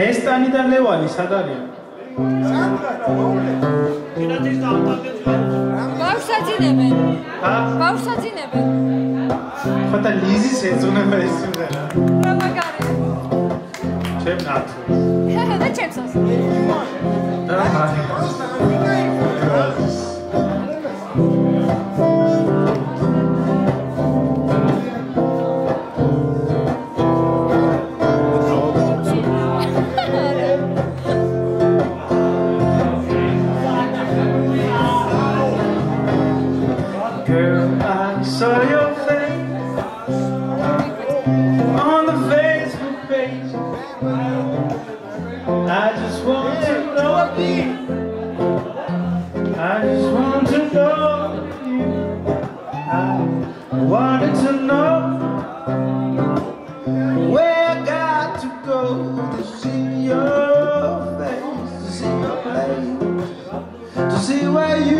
ნესტანი და ლევანი სად არიან? ბავშვაძინებენ. ჰა? ბავშვაძინებენ. ხოთა ლიზის ეძუნება ეს სიმღერა. რა მაგარი. ჩემ ნათო. ჰე, და ჩემსაც. და მაგარი. Saw your face on the Facebook page. I just want to know I just want to know you. I wanted to know where I got to go to see your face, to see your place, to see where you